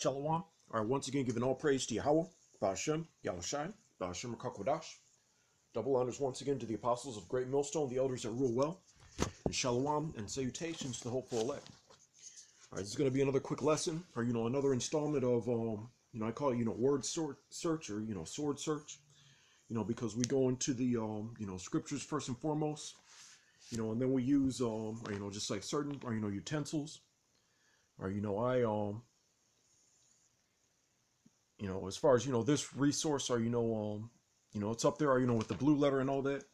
Shalom. All right, once again, giving all praise to Yahweh, Ba'ashem, Yahushai, Ba'ashem Kakwadash. Double honors once again to the apostles of Great Millstone, the elders that rule well, and Shalom and salutations to the hopeful elect. All right, this is going to be another quick lesson, or you know, another installment of um, you know, I call it you know, word sort search or you know, sword search. You know, because we go into the um, you know, scriptures first and foremost. You know, and then we use um, or, you know, just like certain or you know, utensils. Or you know, I um you know, as far as you know, this resource, or you know, um, you know, it's up there, or you know, with the blue letter and all that,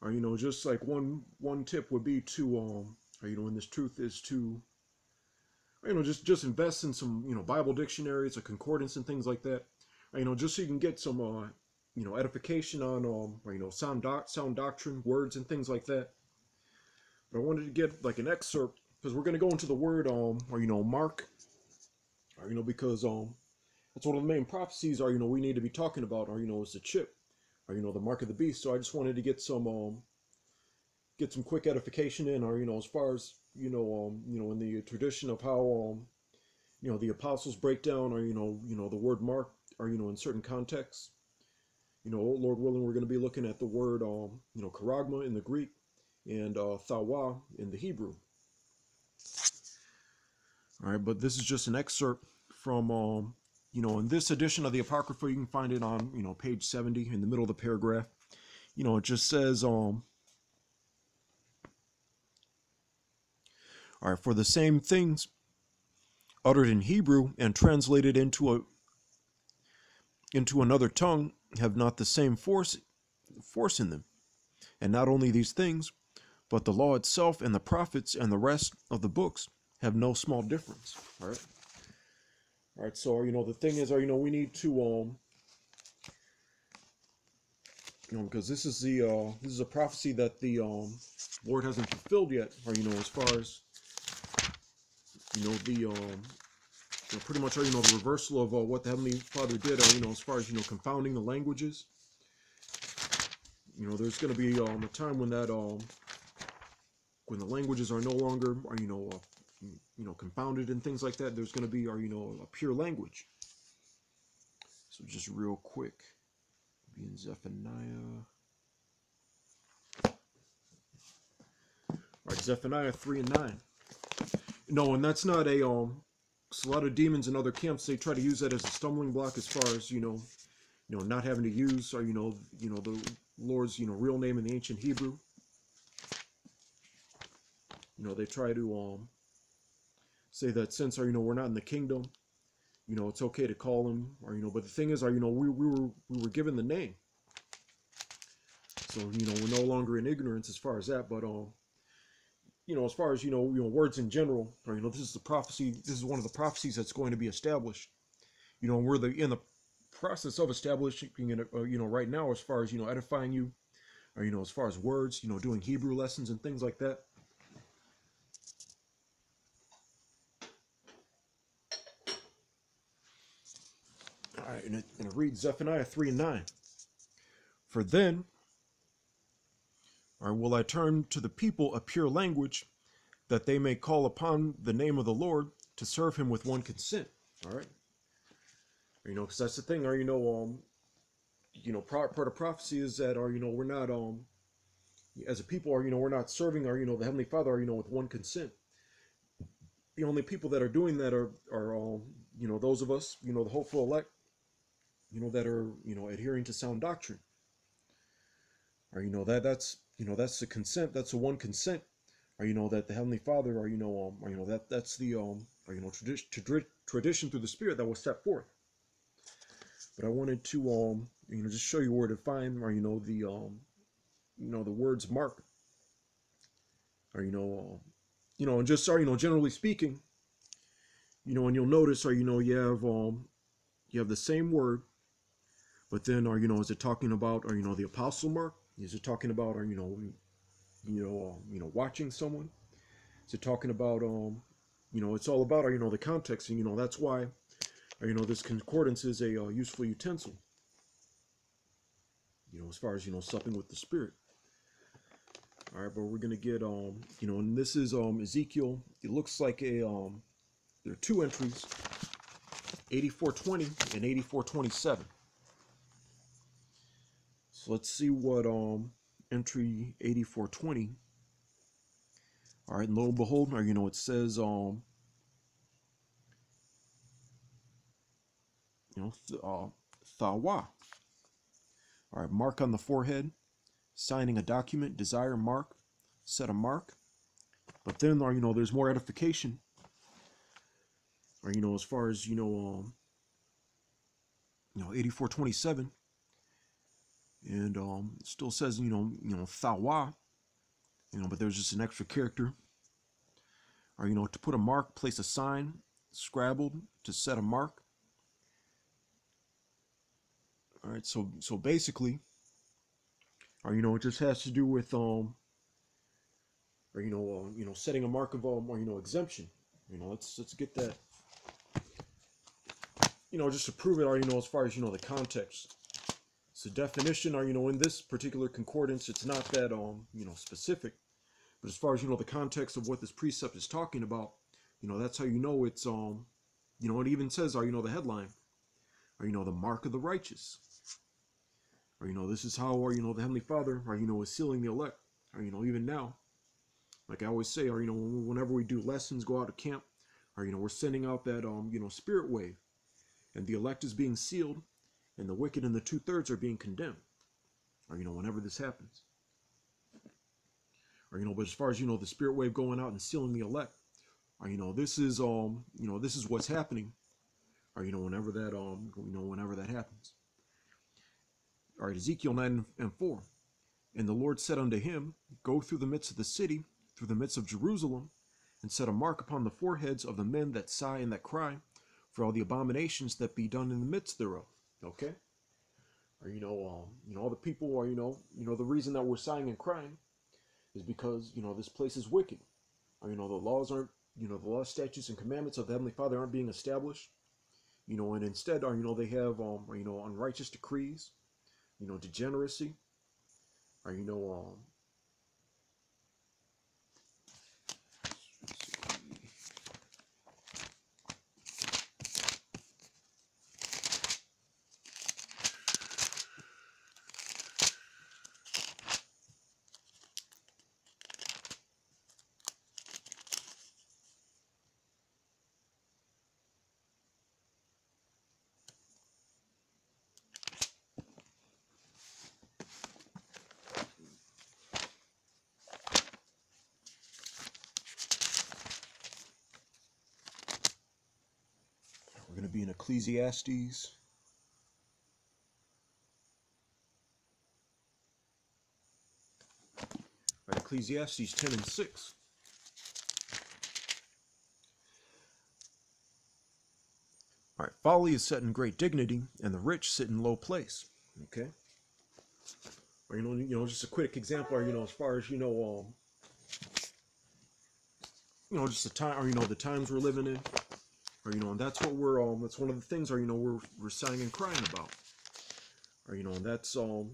or you know, just like one one tip would be to, um, or you know, in this truth is to, you know, just just invest in some, you know, Bible dictionaries, a concordance, and things like that, or, you know, just so you can get some, uh, you know, edification on, um, or you know, sound doc, sound doctrine, words, and things like that. But I wanted to get like an excerpt because we're to go into the word, um, or you know, Mark, or you know, because um that's one of the main prophecies are you know we need to be talking about or you know is the chip or you know the mark of the beast so i just wanted to get some um get some quick edification in or you know as far as you know um you know in the tradition of how um you know the apostles break down or you know you know the word mark or you know in certain contexts you know lord willing we're going to be looking at the word um you know charagma in the greek and uh thawa in the hebrew all right but this is just an excerpt from um you know, in this edition of the Apocrypha, you can find it on, you know, page 70 in the middle of the paragraph. You know, it just says, um, all right, for the same things uttered in Hebrew and translated into a into another tongue have not the same force force in them. And not only these things, but the law itself and the prophets and the rest of the books have no small difference. All right. All right, so you know the thing is, or, you know we need to um, you know, because this is the uh, this is a prophecy that the um, Lord hasn't fulfilled yet, or you know, as far as you know the um, you know, pretty much, you know, the reversal of uh, what the Heavenly Father did, or you know, as far as you know, confounding the languages. You know, there's going to be um, a time when that um, when the languages are no longer, or you know, uh, you know, confounded and things like that, there's going to be, or, you know, a pure language. So just real quick, be in Zephaniah. All right, Zephaniah 3 and 9. No, and that's not a, um, a lot of demons in other camps, they try to use that as a stumbling block as far as, you know, you know, not having to use, or, you know, you know, the Lord's, you know, real name in the ancient Hebrew. You know, they try to, um, say that since our, you know, we're not in the kingdom, you know, it's okay to call him, or, you know, but the thing is, our, you know, we, we were, we were given the name. So, you know, we're no longer in ignorance as far as that, but, um, you know, as far as, you know, you know, words in general, or, you know, this is the prophecy, this is one of the prophecies that's going to be established, you know, we're the, in the process of establishing it, uh, you know, right now, as far as, you know, edifying you, or, you know, as far as words, you know, doing Hebrew lessons and things like that. And it, and it reads Zephaniah 3 and 9. For then, or will I turn to the people a pure language, that they may call upon the name of the Lord to serve him with one consent. All right. You know, because that's the thing, or you know, um, you know, part, part of prophecy is that, or you know, we're not, um, as a people, or you know, we're not serving, or you know, the Heavenly Father, or you know, with one consent. The only people that are doing that are, are, um, you know, those of us, you know, the hopeful elect, you know, that are, you know, adhering to sound doctrine. Or, you know, that that's, you know, that's the consent, that's the one consent, or, you know, that the Heavenly Father, or, you know, um, or, you know, that that's the, um, or, you know, tradition, tradition through the Spirit that was set forth. But I wanted to, um, you know, just show you where to find, or, you know, the, um, you know, the words mark, or, you know, uh, you know, and just, or, you know, generally speaking, you know, and you'll notice, or, you know, you have, um, you have the same word, but then, or you know, is it talking about, or you know, the apostle mark? Is it talking about, or you know, you know, um, you know, watching someone? Is it talking about, um, you know, it's all about, or you know, the context, and you know, that's why, or you know, this concordance is a uh, useful utensil. You know, as far as you know, supping with the spirit. All right, but we're gonna get, um, you know, and this is um Ezekiel. It looks like a um, there are two entries 8420 and 8427. So let's see what um entry 8420. All right, and lo and behold, or you know, it says um you know, th- uh, thawa. All right, mark on the forehead, signing a document, desire mark, set a mark. But then, or you know, there's more edification. Or you know, as far as you know, um, you know, 8427, and um, it still says you know, you know, thawa. You know, but there's just an extra character. Or you know, to put a mark, place a sign, scrabbled to set a mark. All right, so so basically, or you know, it just has to do with um, or you know, uh, you know, setting a mark of um, or you know, exemption. You know, let's let's get that. You know, just to prove it, or you know, as far as you know, the context. So definition, or you know, in this particular concordance, it's not that um, you know, specific, but as far as you know, the context of what this precept is talking about, you know, that's how you know it's um, you know, it even says, or you know, the headline, or you know, the mark of the righteous or you know this is how or you know the heavenly father or you know is sealing the elect or you know even now like i always say or you know whenever we do lessons go out to camp or you know we're sending out that um you know spirit wave and the elect is being sealed and the wicked and the two-thirds are being condemned. Or you know whenever this happens. Or you know but as far as you know the spirit wave going out and sealing the elect. Or you know this is um you know this is what's happening. Or you know whenever that um you know whenever that happens. All right, Ezekiel 9 and 4. And the Lord said unto him, Go through the midst of the city, through the midst of Jerusalem, and set a mark upon the foreheads of the men that sigh and that cry, for all the abominations that be done in the midst thereof. Okay? Or you know, um, you know, all the people are, you know, you know, the reason that we're sighing and crying is because, you know, this place is wicked. Or, you know, the laws aren't, you know, the law, statutes, and commandments of the Heavenly Father aren't being established. You know, and instead are, you know, they have um, or, you know, unrighteous decrees you know, degeneracy, or you know, um, going to be in Ecclesiastes. Ecclesiastes 10 and 6. All right, folly is set in great dignity, and the rich sit in low place. Okay. Or you know, you know, just a quick example, or you know, as far as you know, um, you know, just the time, or you know, the times we're living in, or you know, and that's what we're um, that's one of the things, or you know, we're we're sighing and crying about, or you know, and that's um,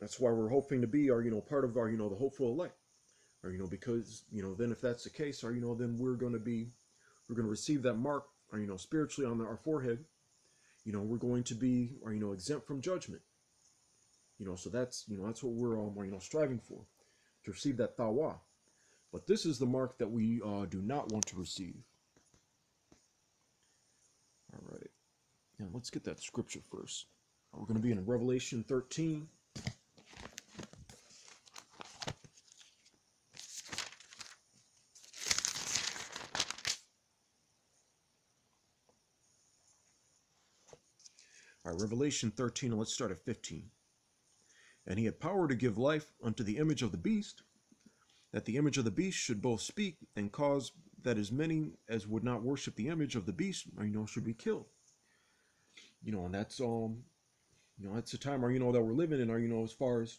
that's why we're hoping to be, or you know, part of our, you know, the hopeful elect, or you know, because you know, then if that's the case, or you know, then we're going to be, we're going to receive that mark, or you know, spiritually on the, our forehead, you know, we're going to be, or you know, exempt from judgment. You know, so that's you know that's what we're um, you know striving for, to receive that thawa. But this is the mark that we uh, do not want to receive. All right. Let's get that scripture first. We're going to be in Revelation 13. All right, Revelation 13, and let's start at 15. And he had power to give life unto the image of the beast, that the image of the beast should both speak and cause that as many as would not worship the image of the beast, you know, should be killed. You know, and that's um, you know, that's the time, or you know, that we're living in, or you know, as far as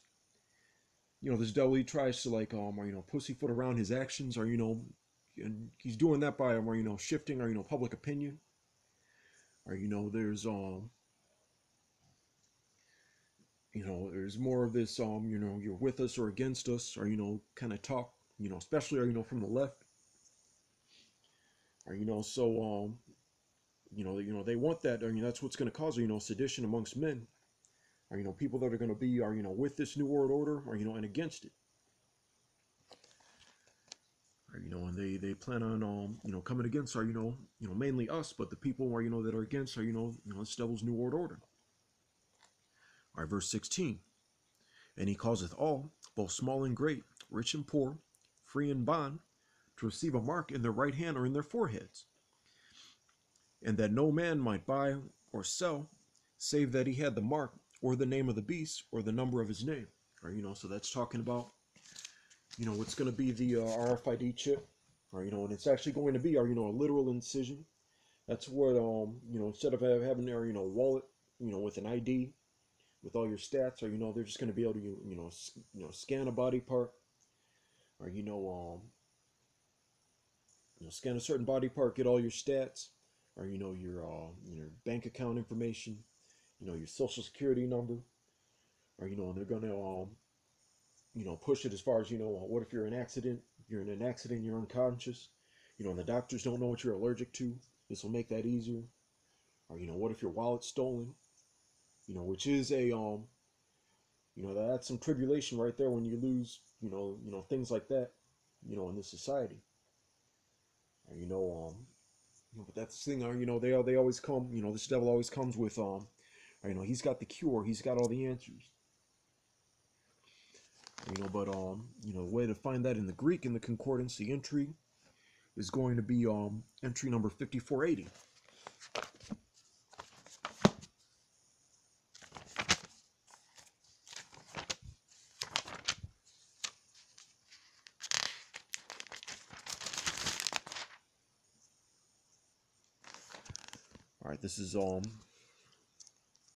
you know, this devil he tries to like um, or you know, pussyfoot around his actions, or you know, and he's doing that by um, or you know, shifting, or you know, public opinion, or you know, there's um you know, there's more of this, um, you know, you're with us or against us, or, you know, kind of talk, you know, especially, or, you know, from the left. Or, you know, so, um, you know, you know, they want that. I mean, that's what's going to cause, you know, sedition amongst men. Or, you know, people that are going to be, are, you know, with this new world order, or, you know, and against it. Or, you know, and they, they plan on, um, you know, coming against, are, you know, you know, mainly us, but the people, are, you know, that are against, are, you know, you know, this devil's new world order. All right, verse 16. And he causeth all, both small and great, rich and poor, free and bond, to receive a mark in their right hand or in their foreheads, and that no man might buy or sell, save that he had the mark or the name of the beast or the number of his name. Or you know, so that's talking about, you know, what's going to be the uh, RFID chip, or you know, and it's actually going to be, or you know, a literal incision. That's what um, you know, instead of having their you know wallet, you know, with an ID, with all your stats, or you know, they're just going to be able to you know, you know, scan a body part, or you know, um, you know, scan a certain body part, get all your stats, or you know your uh, your bank account information, you know your social security number, or you know, and they're gonna um, you know push it as far as you know. What if you're in an accident? You're in an accident. You're unconscious. You know, and the doctors don't know what you're allergic to. This will make that easier. Or you know, what if your wallet's stolen? You know, which is a um, you know, that's some tribulation right there when you lose. You know, you know things like that. You know, in this society. And, you know, um, you know, but that's the thing, uh, you know, they uh, they always come, you know, this devil always comes with, um, you know, he's got the cure, he's got all the answers. You know, but, um, you know, the way to find that in the Greek, in the concordance, the entry is going to be um, entry number 5480. This is um